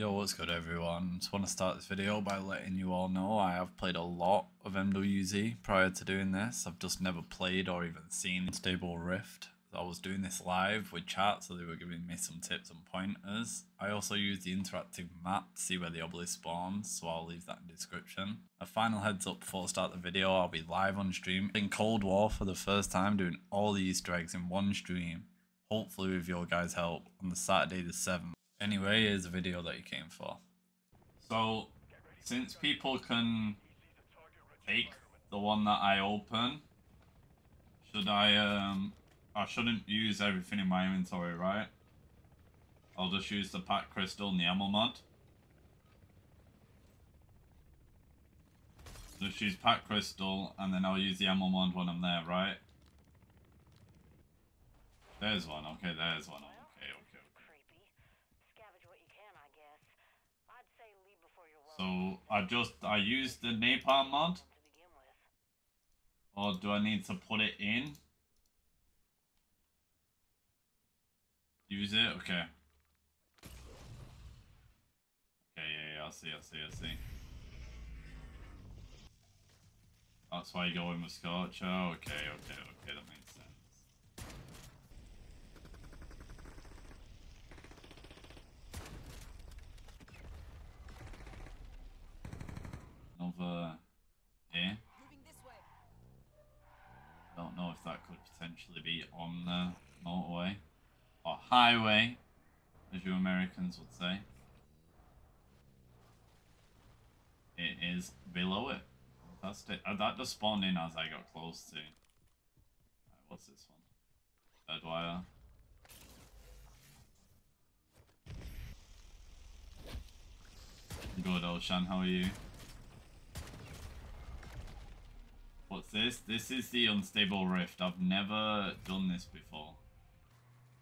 Yo, what's good everyone? Just want to start this video by letting you all know I have played a lot of MWZ prior to doing this. I've just never played or even seen Stable Rift. I was doing this live with chat, so they were giving me some tips and pointers. I also used the interactive map to see where the obelisk spawns, so I'll leave that in the description. A final heads up before I start the video, I'll be live on stream in Cold War for the first time, doing all the easter eggs in one stream, hopefully with your guys' help, on the Saturday the 7th. Anyway, here's the video that you came for. So, since people can take the one that I open, should I, um, I shouldn't use everything in my inventory, right? I'll just use the pack crystal and the ammo mod. Just use pack crystal and then I'll use the ammo mod when I'm there, right? There's one, okay, there's one. Okay, okay, okay. Creepy. Scavenge what you can, I guess. I'd say leave before you're well. So I just I use the napalm mod, or do I need to put it in? Use it, okay. Okay, yeah, yeah, I see, I see, I see. That's why you go in with Scorcher. Okay, okay, okay, that makes sense. Another here. Moving this way. Don't know if that could potentially be on the motorway or highway, as you Americans would say. It is below it. Fantastic. Uh, that just spawned in as I got close to. Right, what's this one? Dead wire. Good, Ocean. How are you? What's this? This is the Unstable Rift. I've never done this before.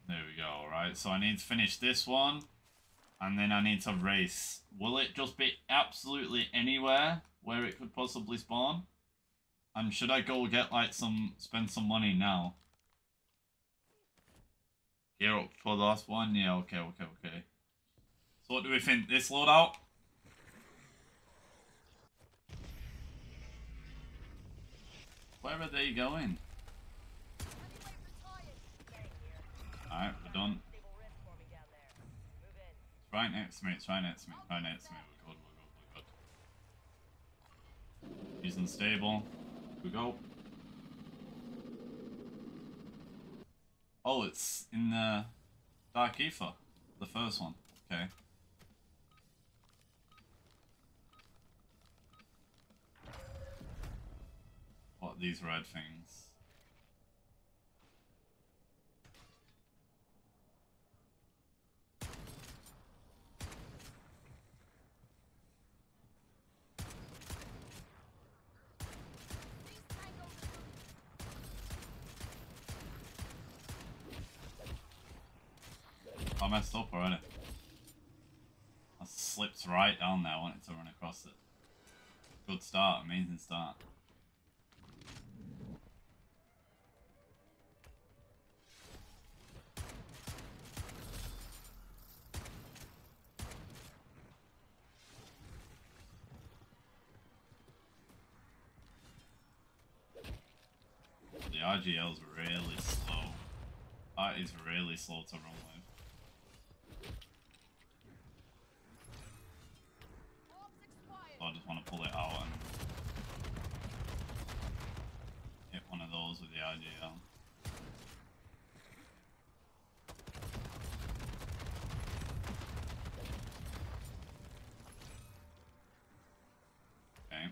There we go, alright. So I need to finish this one. And then I need to race. Will it just be absolutely anywhere where it could possibly spawn? And should I go get like some, spend some money now? Gear up for the last one? Yeah, okay, okay, okay. So what do we think? This loadout? Where are they going? Alright, we're done. It's right next to me, it's right next to me, it's right next to me. We're good, we're good, we're good. He's unstable. We go. Oh, it's in the Dark Aether. The first one. Okay. These red things? I messed up already. I slipped right down there. I wanted to run across it. Good start. Amazing start. RGL's really slow. That is really slow to run with. So I just want to pull it out and hit one of those with the RGL. Okay.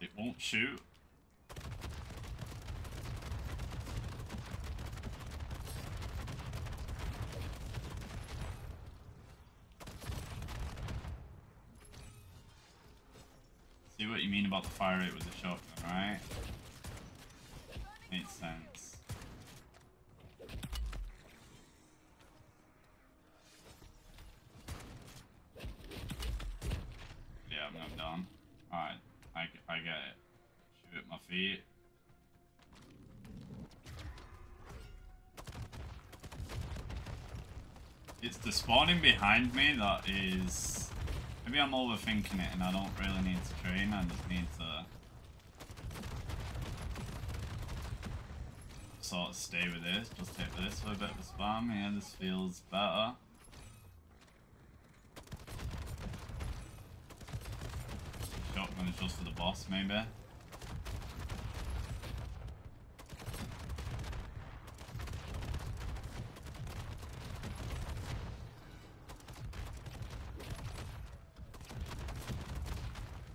It won't shoot. See what you mean about the fire rate with the shotgun, right? Makes sense. Spawning behind me that is... Maybe I'm overthinking it and I don't really need to train, I just need to... Sort of stay with this, just hit this for a bit of a spam, yeah, this feels better. Shotgun is just for the boss, maybe.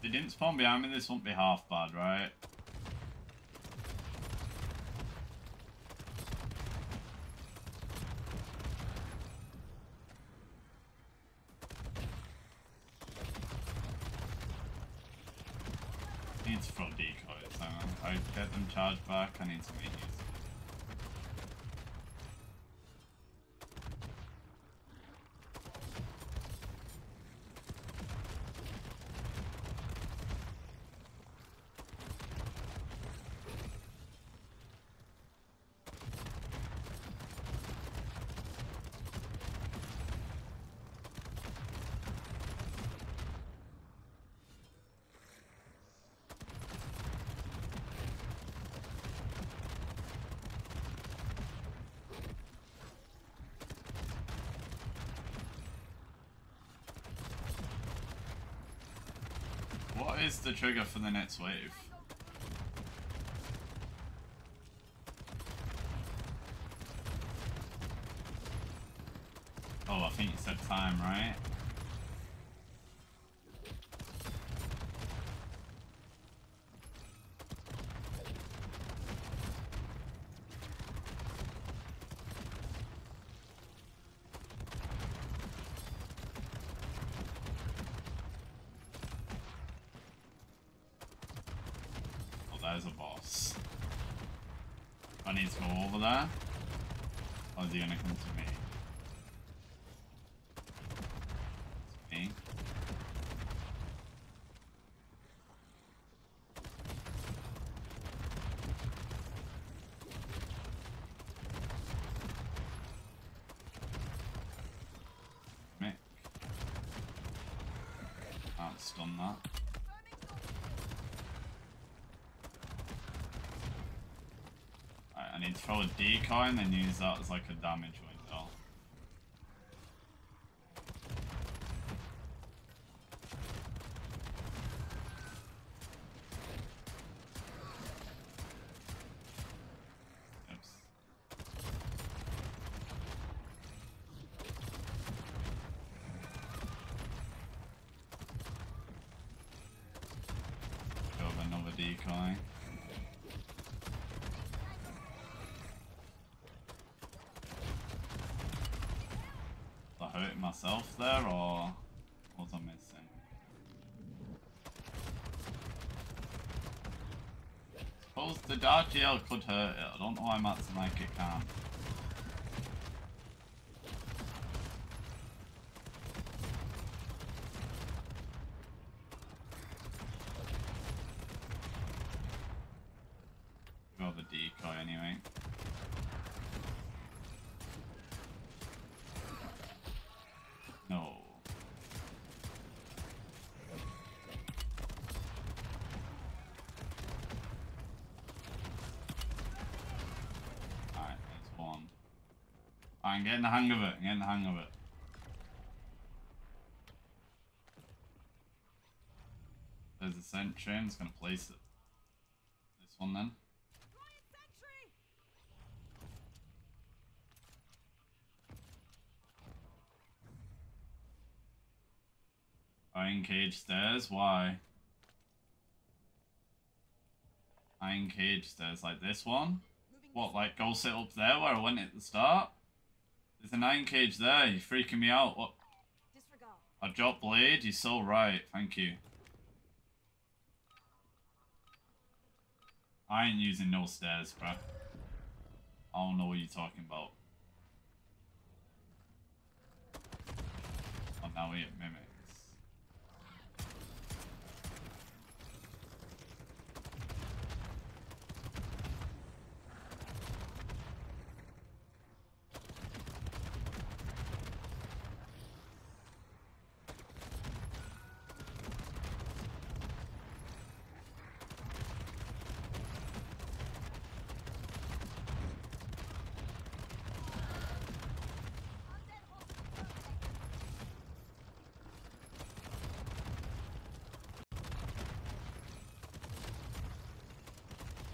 They didn't spawn behind me, this won't be half bad, right? I need to throw decoys. Hang on. I get them charged back. I need to make use. What is the trigger for the next wave? Oh, I think you said time, right? Oh, there's a boss. I need to go over there. To me? Me? Mick. Can't stun that. Right, I need to throw a decoy and then use that as like a damage window. Oh. Oops. Go another decoy. Myself there or what was I missing? Suppose the RGL could hurt it. I don't know why it can't. Go the decoy anyway. No. Alright, that's one. I'm getting the hang of it. I'm getting the hang of it. There's a sentry. I'm just gonna place it. This one then. Iron cage stairs. Why? Iron cage stairs like this one. What, like go sit up there where I went at the start? An iron cage there. You're freaking me out. What? I dropped blade. You're so right. Thank you. I ain't using no stairs, bro. I don't know what you're talking about. Oh, now we have mimics.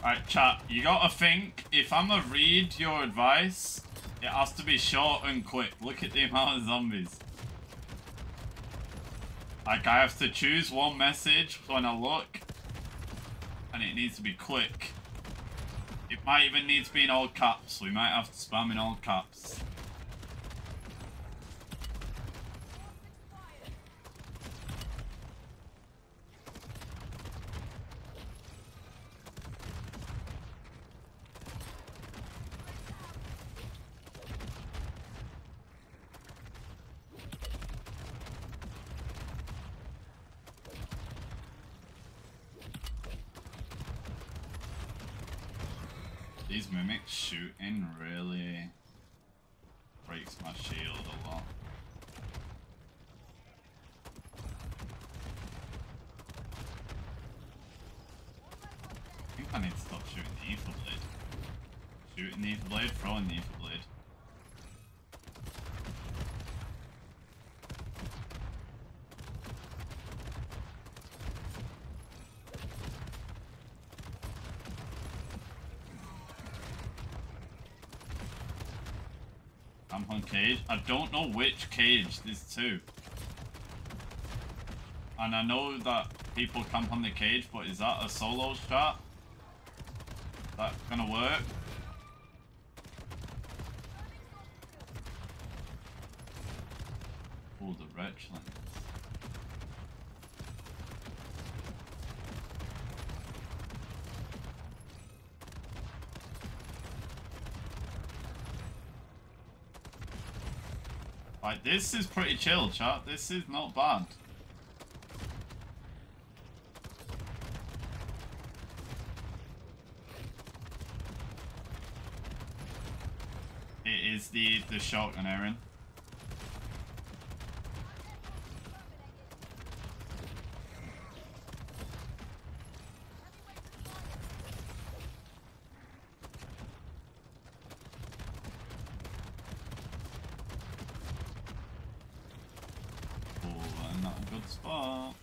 Alright, chat, you gotta think, if I'ma read your advice, it has to be short and quick. Look at the amount of zombies. Like, I have to choose one message when I look, and it needs to be quick. It might even need to be in all caps. We might have to spam in all caps. These mimics shooting really breaks my shield a lot. I think I need to stop shooting the aether blade. Shooting the aether blade, throwing the aether blade. I'm on cage. I don't know which cage. There's two. And I know that people camp on the cage, but is that a solo strat? That gonna work? Oh, the retchlings. Like, this is pretty chill, chat. This is not bad. It is the, the shotgun, Aaron. Oh, I'm not a good spot.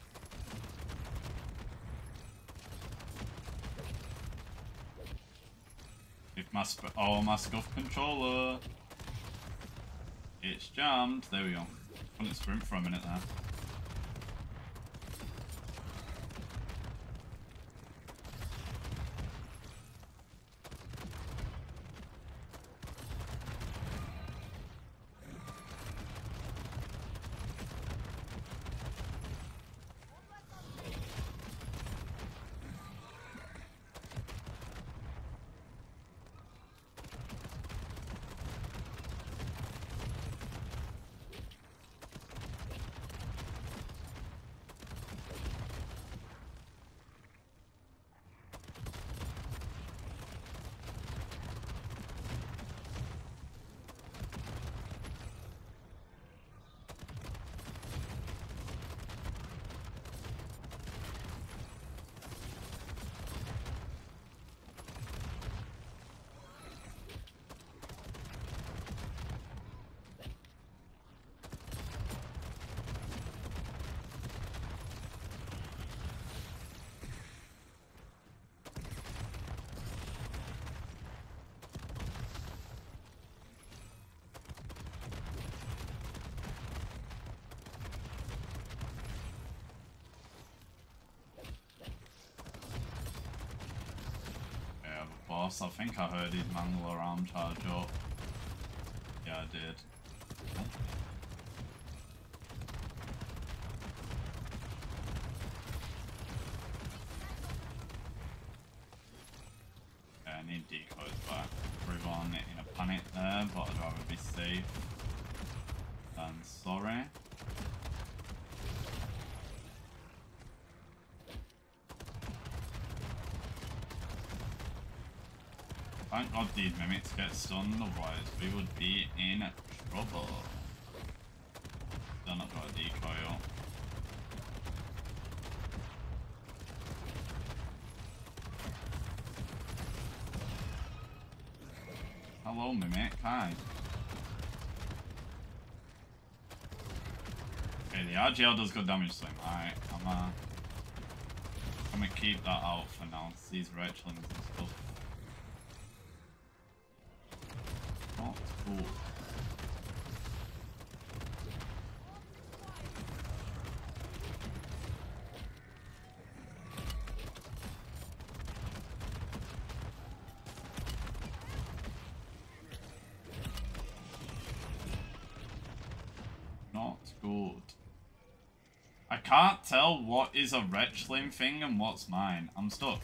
If my sp oh my scuff controller, it's jammed. There we go. Couldn't sprint for a minute there. Boss, I think I heard his mangler arm charge up. Yeah, I did. Yeah, I need decoys back. Everyone in a panic there, but I'd rather be safe than sorry. Thank God these mimics get stunned, otherwise we would be in trouble. Still not got a decoy up. Hello mimic, hi. Okay, the RGL does good damage to him. Alright, I'm uh I'm gonna keep that out for now. These retchlings and stuff. Not good. I can't tell what is a retchling thing and what's mine. I'm stuck.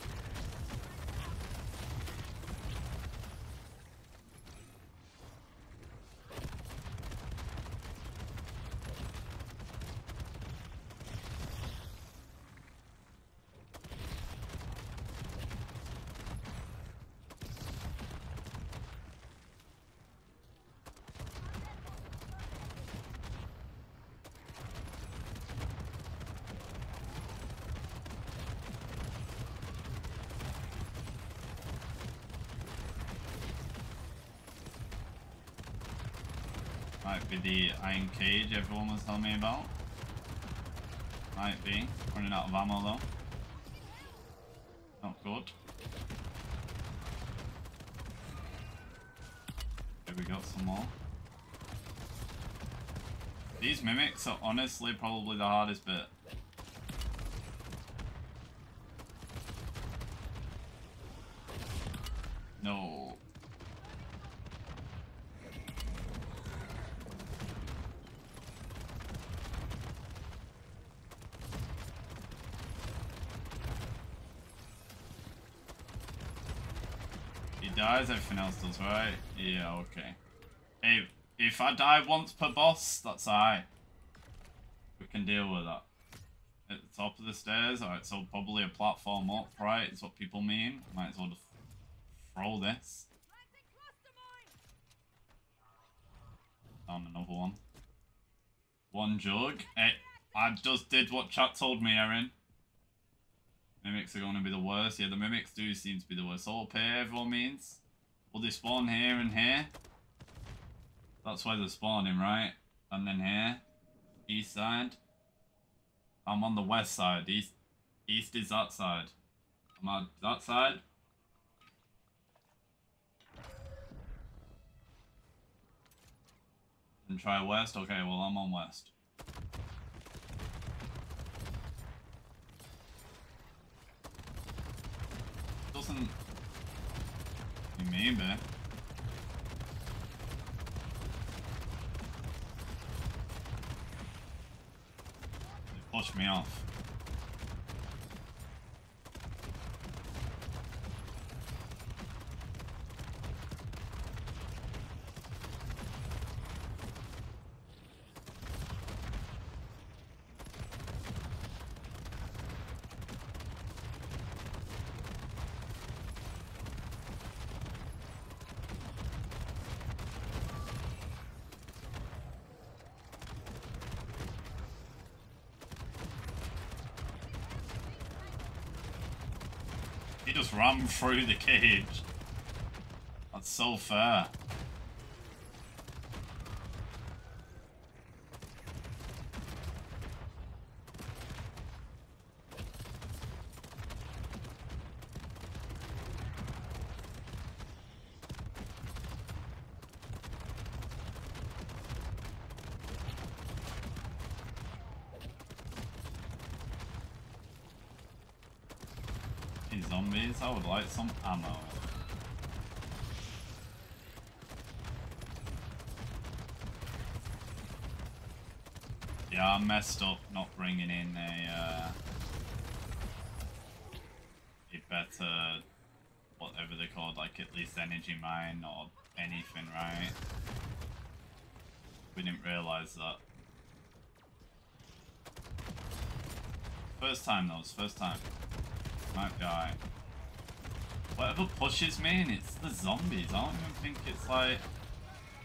Might be the iron cage everyone was telling me about. Might be. Running out of ammo though. Not good. Here we got some more. These mimics are honestly probably the hardest bit. No. Dies, everything else does, right? Yeah, okay. Hey, if I die once per boss, that's alright. We can deal with that. At the top of the stairs, alright, so probably a platform up, right? It's what people mean. Might as well just throw this. Down another one. One jug. Hey, I just did what chat told me, Erin. Mimics are going to be the worst. Yeah, the mimics do seem to be the worst. So here, everyone means. Will they spawn here and here? That's why they're spawning, right? And then here. East side. I'm on the west side. East east is that side. I'm on that side. And try west? Okay, well I'm on west. Doesn't... Maybe. They pushed me off. Ran through the cage. That's so fair. Zombies, I would like some ammo. Yeah, I messed up not bringing in a, uh, a better, whatever they called, like at least energy mine or anything, right? We didn't realise that. First time though, it's first time. Might die. Whatever pushes me, and it's the zombies. I don't even think it's like...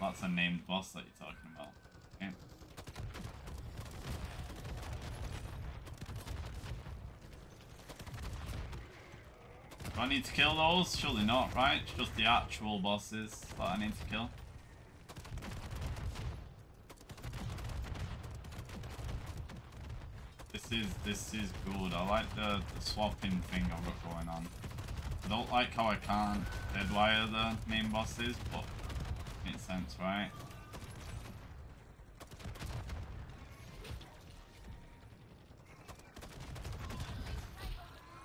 That's a named boss that you're talking about. Okay. Do I need to kill those? Surely not, right? It's just the actual bosses that I need to kill. This is this is good. I like the, the swapping thing I've got going on. I don't like how I can't deadwire the main bosses, but makes sense, right?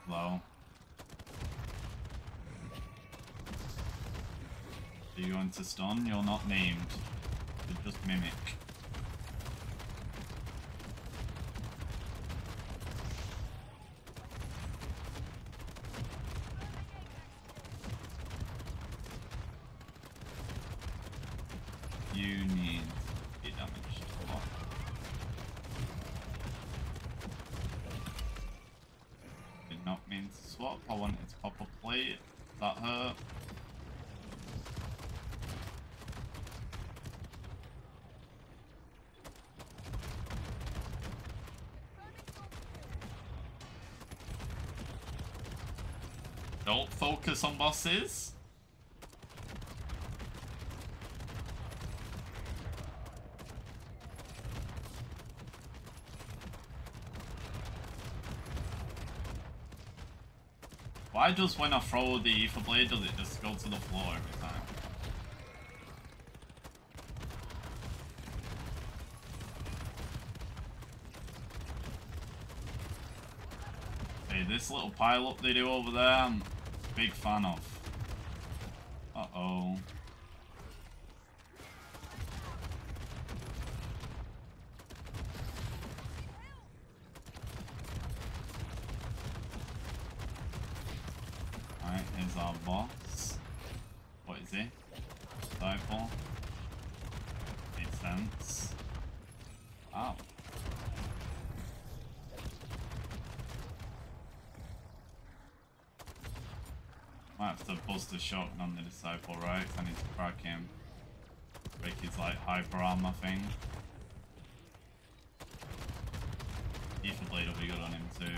Low. Are you going to stun? You're not named. You're just mimic. You need to be damaged a lot. Did not mean to swap. I wanted to pop a plate. That hurt. Focus on bosses. Why does when I throw the aether blade does it just go to the floor every time? Hey, this little pile up they do over there, a big fan of. Uh-oh. Alright, here's our boss. What is he? Disciple. Makes sense. Wow. To the shotgun on the disciple, right? 'Cause I need to crack him. Break his like hyper armor thing. Aether blade will be good on him too.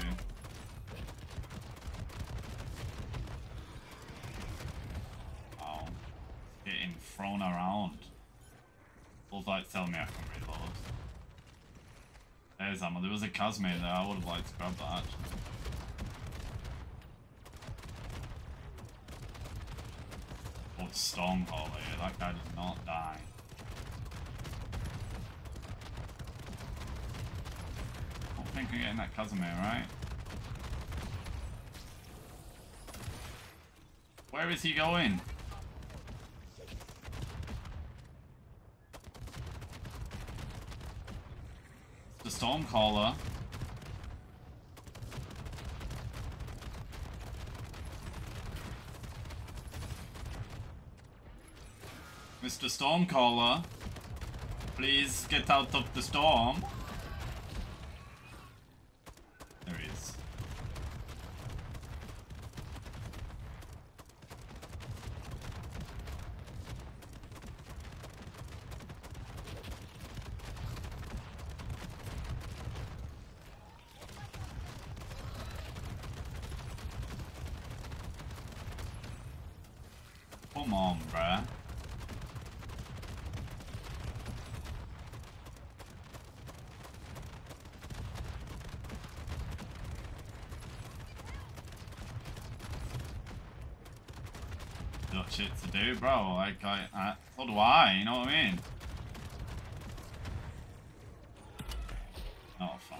Wow. Getting thrown around. Bullseye telling me I can reload. There's ammo. There was a Kazimir there. I would have liked to grab that actually. It's Stormcaller here. That guy does not die. I think we're getting that Kazimir, right? Where is he going? The Stormcaller. Mr. Stormcaller, please get out of the storm. There he is. Come on, bruh. Got shit to do, bro. Like, I, I, so do I, you know what I mean? Not fun.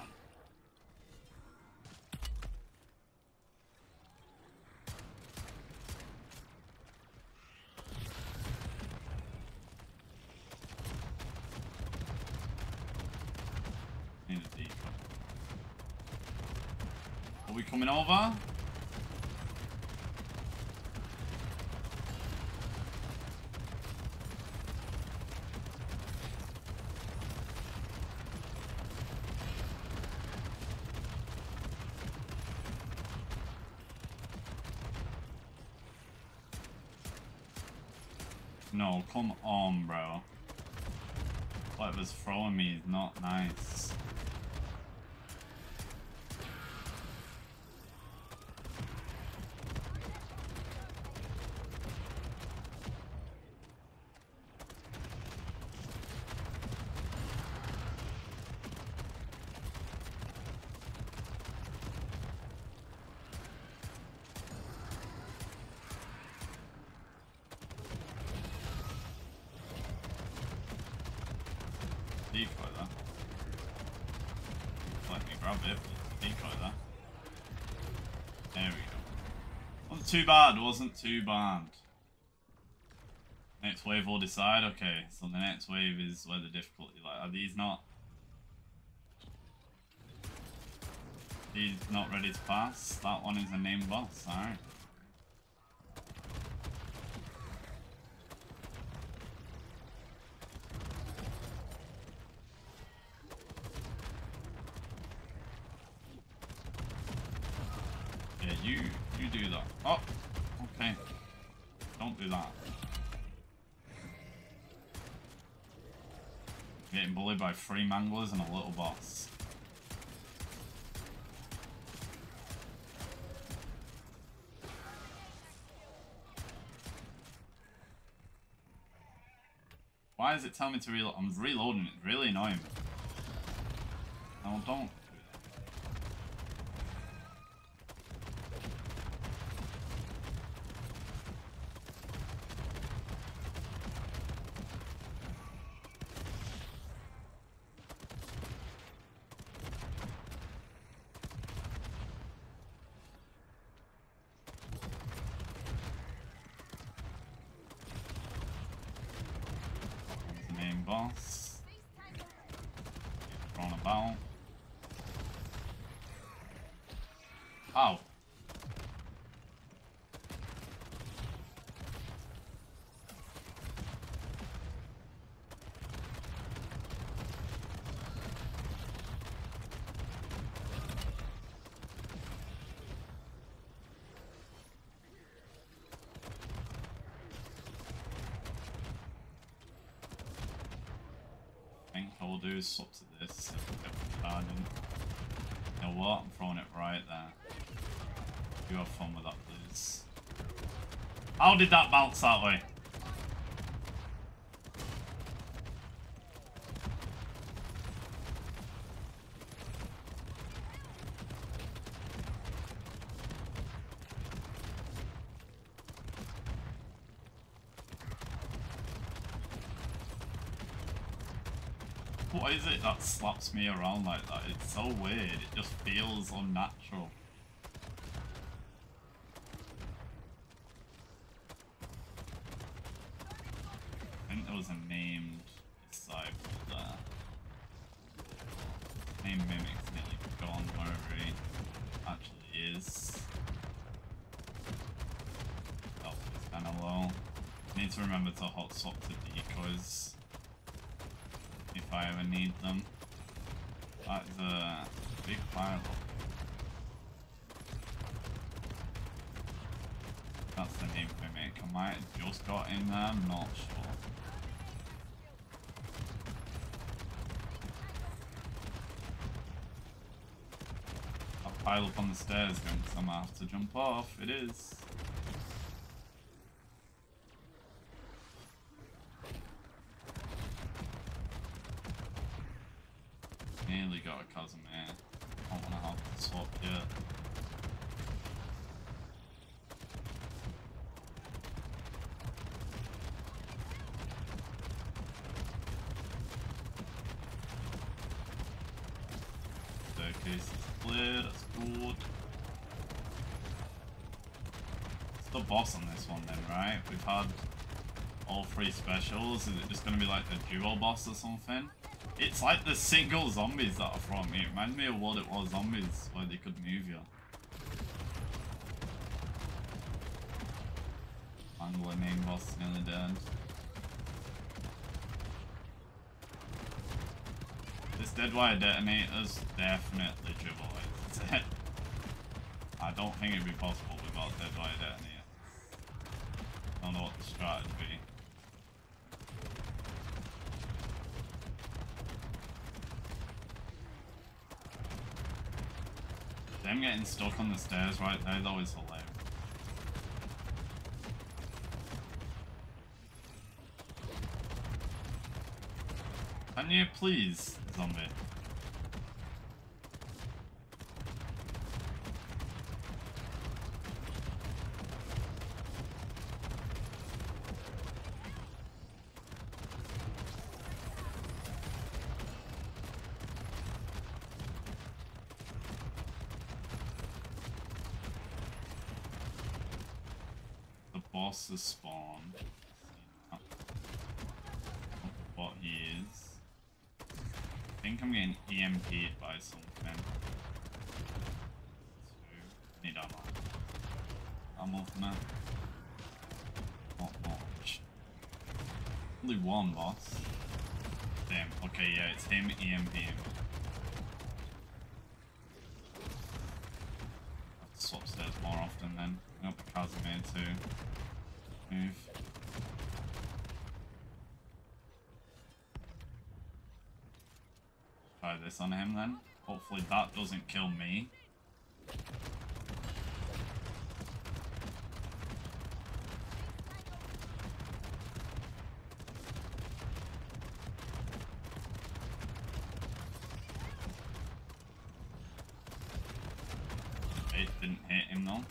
Need a decoy. Are we coming over? No, come on, bro. Whatever's throwing me is not nice. grab it. Decoy that. There we go. Wasn't too bad, wasn't too bad. Next wave will decide. Okay, so the next wave is where the difficulty like are these not These not ready to pass. That one is a name boss, alright. Yeah, you you do that. Oh, okay. Don't do that. Getting bullied by three manglers and a little boss. Why is it telling me to reload? I'm reloading. It's really annoying. No, don't. the main boss. Thrown about. Ow. I think I will do is swap to this. card in. You know what? I'm throwing it right there. You have fun with that, please. How did that bounce that way? What is it that slaps me around like that? It's so weird. It just feels unnatural. I think there was a named disciple there. Name mimic's nearly gone wherever he actually is. That was kind of low. Need to remember to hot swap to decoys if I ever need them. That's a big pile. That's the name mimic. I might have just in there, I'm not sure. I'll pile up on the stairs going I'm gonna have to jump off. It is. Nearly got a cousin man. Don't wanna have to swap yet. Staircase is clear, that's good. It's the boss on this one then, right? We've had all three specials. Is it just gonna be like the dual boss or something? It's like the single zombies that are from me. It reminds me of what it was zombies where they could move you. Angler main boss nearly dead. This dead wire detonator's definitely triple. I don't think it'd be possible without dead wire detonator. Be. Them getting stuck on the stairs right there is always hilarious. Can you please, zombie? boss has spawned. What he is. I think I'm getting EMP'd by something. Two. Need ammo. Ammo for now. Not much. Only one boss. Damn. Okay, yeah, it's him EMPing. Have to swap stairs more often then. Up Kazimir too. move. Try this on him then. Hopefully that doesn't kill me. It didn't hit him though.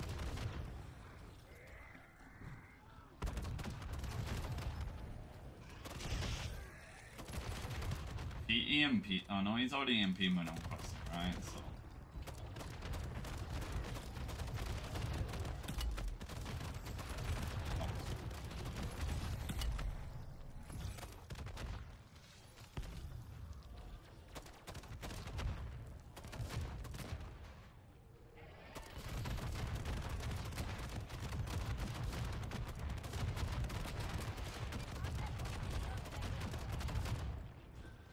He EMP. Oh no, he's already EMP when I'm crossing, right? So.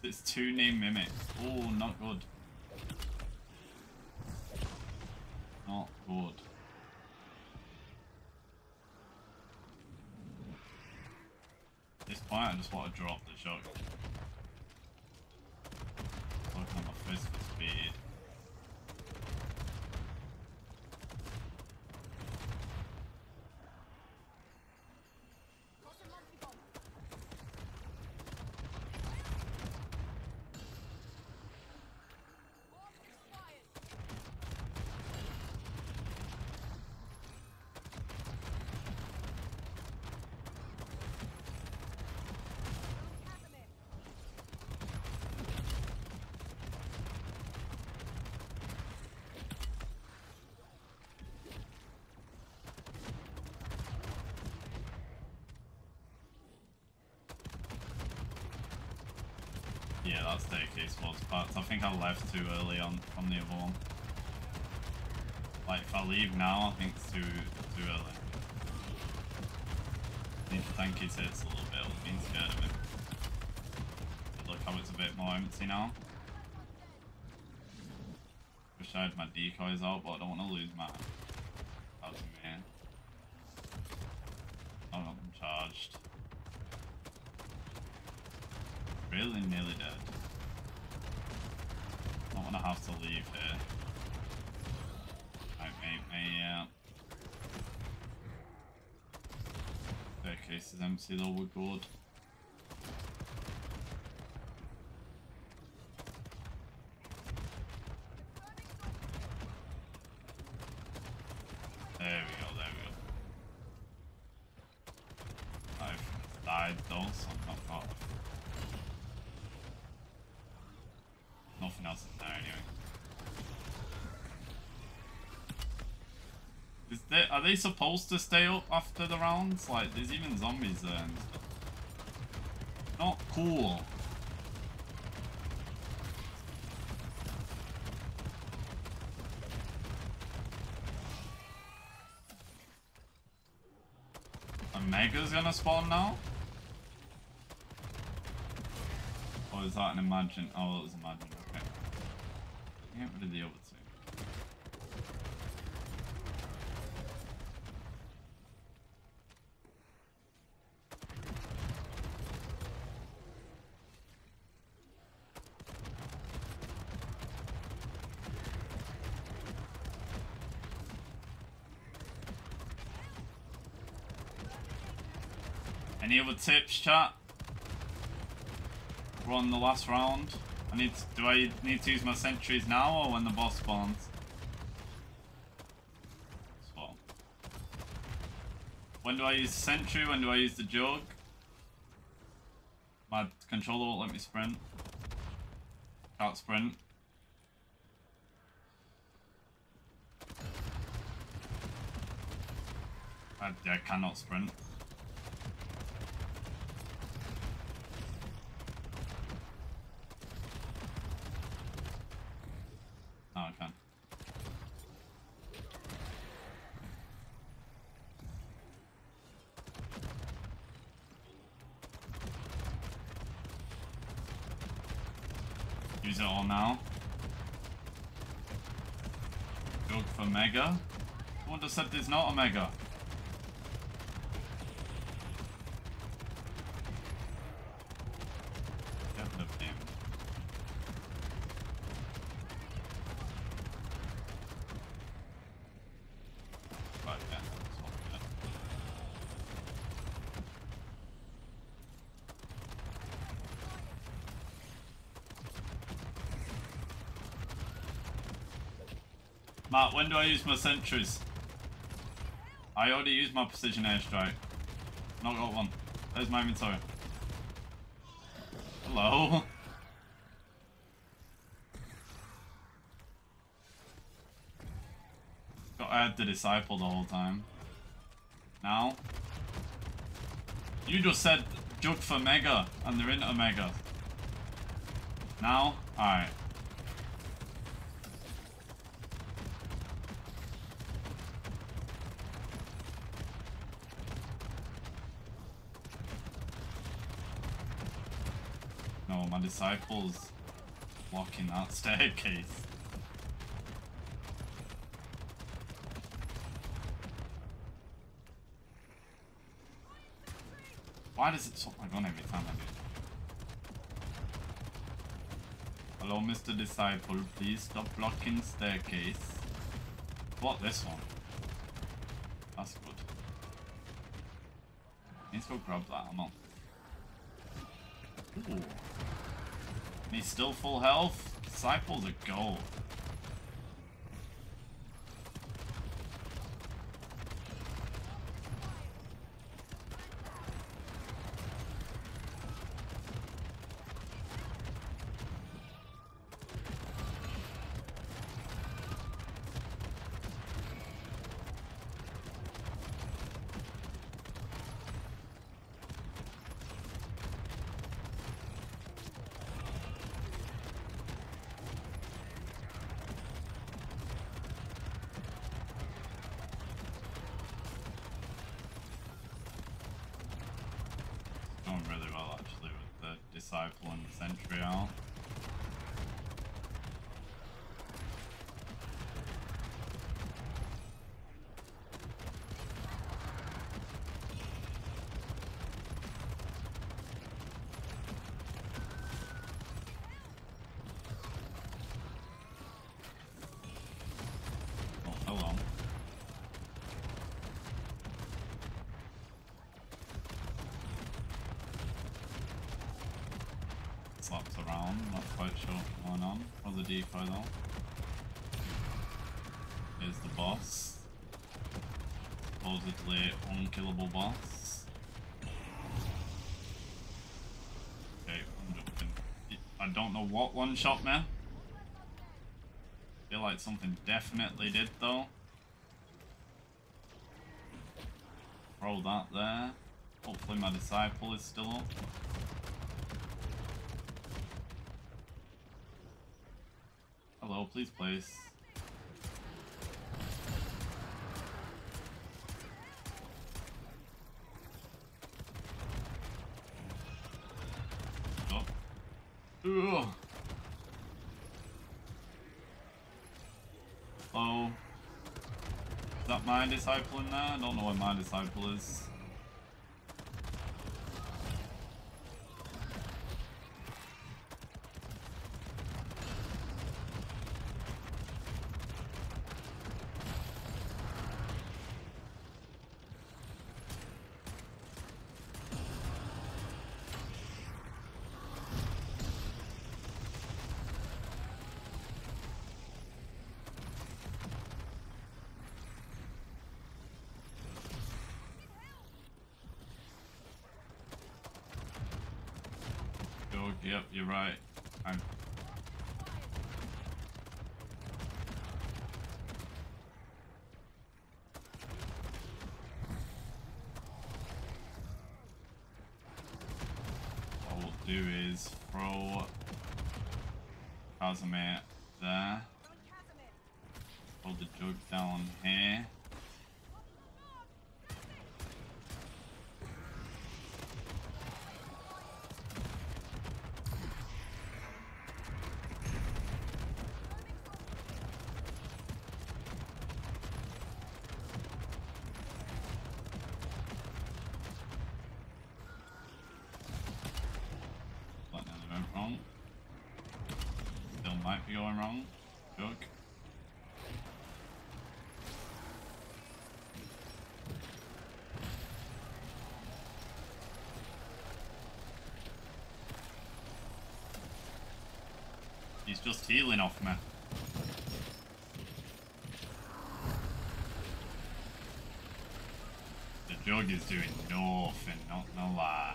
It's two name mimics. Oh, not good. Not good. At I just drop the shotgun. Yeah, that staircase was packed. I think I left too early on from the other one. Like, if I leave now, I think it's too too early. Need to thank his hits a little bit. I was being scared of him. Look how it's a bit more empty now. Wish I had my decoys out, but I don't want to lose my Kazimir. I got them charged. Really nearly dead. Don't want to have to leave here. Right, mate, me, yeah. Empty though, we're good. There we go, there we go. I've died though, so I'm not far. Nothing else is there anyway. Is there, are they supposed to stay up after the rounds? Like, there's even zombies there and stuff. Not cool. A mega's gonna spawn now? Or is that an imagine? Oh, it was imagine. Okay. Get rid of the other two. Other tips, chat? We're on the last round. I need. To, do I need to use my sentries now or when the boss spawns? Spawn. When do I use the sentry? When do I use the jug? My controller won't let me sprint. Can't sprint. I, I cannot sprint. Oh, I can. Use it all now. Go for Mega. Someone just said there's not a Mega. Get the game. Right, yeah, that's all good. Matt, when do I use my sentries? I already used my precision airstrike. Not got one. There's my inventory. Hello? Got to add the disciple the whole time. Now? You just said jug for mega, and they're into mega. Now? Alright. No, my disciples blocking that staircase. Why does it suck my gun every time I do? Hello, Mr. Disciple, please stop blocking staircase. What, this one? That's good. Let's go grab that ammo. Ooh. And he's still full health. Disciples are gold. Going really well actually with the disciple and sentry out. Oh, hello. slaps around, not quite sure what's going on. For the decoy though. Here's the boss. Supposedly unkillable boss. Okay, I'm jumping. I don't know what one shot me. Feel like something definitely did though. Throw that there. Hopefully my disciple is still up. Hello, please place. Oh. Ugh. Hello. Is that my disciple in there? I don't know where my disciple is. Go, yep, you're right. I'm do is throw Kazimir there. Throw the jug down here. That nearly went wrong. Still might be going wrong. Jug. He's just healing off me. The jug is doing nothing, not no lie.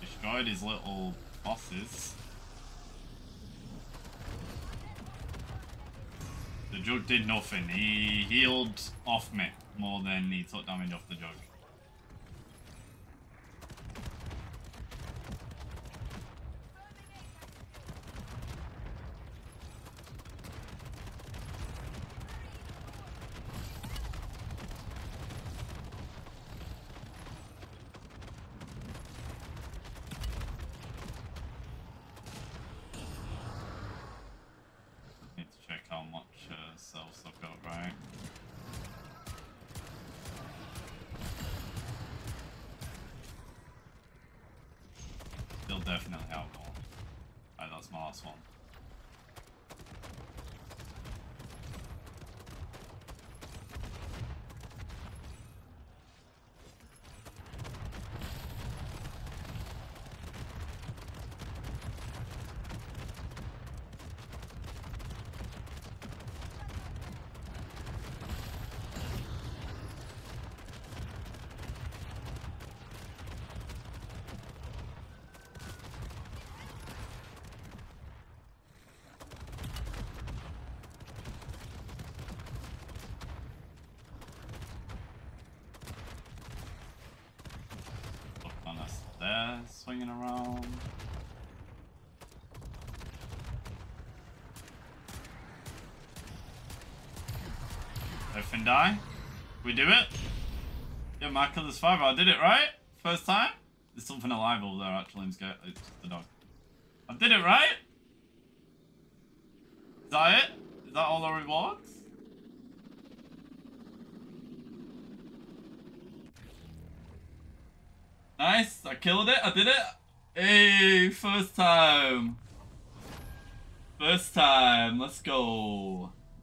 Destroyed his little bosses. Jug did nothing. He healed off me more than he took damage off the jug. Need to check how much uh, cells I've got right. Still definitely have more. Right, that's my last one. Look on us there, swinging around. Everything die? We do it? Yeah, Michael, there's five. I did it right? First time? There's something alive over there actually. It's the dog. I did it right? Is that it? Is that all the rewards? Nice, I killed it, I did it. Hey, first time. First time, let's go.